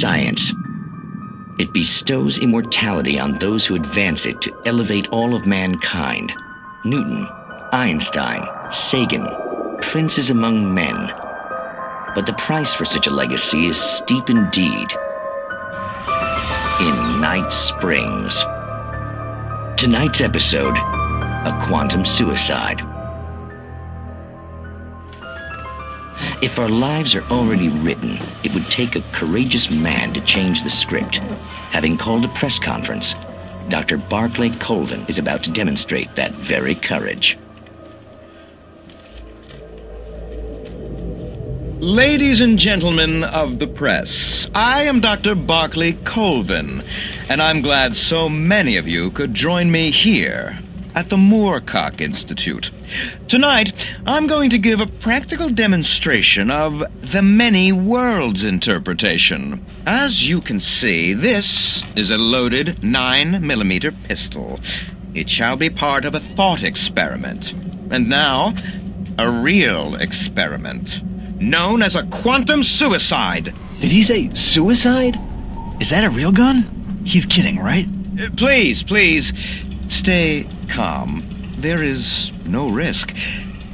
science. It bestows immortality on those who advance it to elevate all of mankind. Newton, Einstein, Sagan, princes among men. But the price for such a legacy is steep indeed. In Night Springs. Tonight's episode A Quantum Suicide. If our lives are already written, it would take a courageous man to change the script. Having called a press conference, Dr. Barclay Colvin is about to demonstrate that very courage. Ladies and gentlemen of the press, I am Dr. Barclay Colvin, and I'm glad so many of you could join me here at the Moorcock Institute. Tonight, I'm going to give a practical demonstration of the many worlds interpretation. As you can see, this is a loaded 9mm pistol. It shall be part of a thought experiment. And now, a real experiment, known as a quantum suicide. Did he say suicide? Is that a real gun? He's kidding, right? Uh, Please, please, stay calm. There is no risk.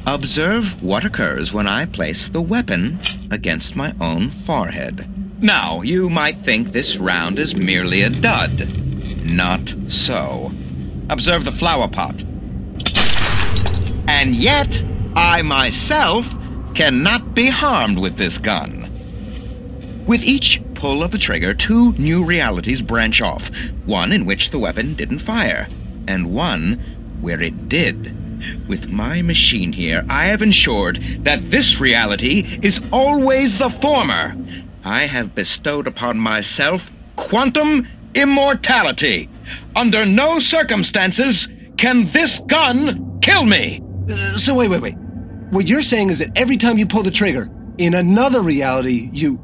Observe what occurs when I place the weapon against my own forehead. Now, you might think this round is merely a dud. Not so. Observe the flower pot. And yet, I myself cannot be harmed with this gun. With each pull of the trigger, two new realities branch off one in which the weapon didn't fire, and one where it did. With my machine here, I have ensured that this reality is always the former. I have bestowed upon myself quantum immortality. Under no circumstances can this gun kill me. Uh, so wait, wait, wait. What you're saying is that every time you pull the trigger, in another reality, you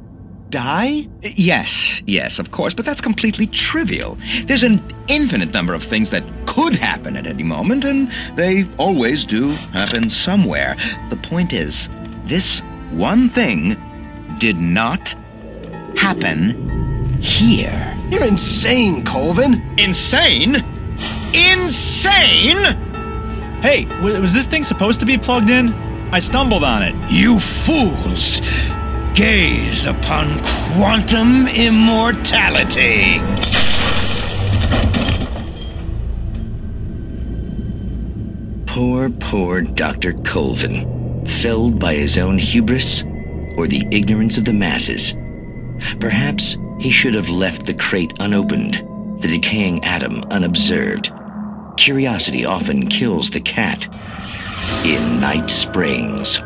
die? Yes, yes, of course, but that's completely trivial. There's an infinite number of things that could happen at any moment, and they always do happen somewhere. The point is, this one thing did not happen here. You're insane, Colvin. Insane? Insane? Hey, was this thing supposed to be plugged in? I stumbled on it. You fools! Gaze upon quantum immortality. Poor, poor Dr. Colvin, felled by his own hubris or the ignorance of the masses. Perhaps he should have left the crate unopened, the decaying atom unobserved. Curiosity often kills the cat. In Night Springs.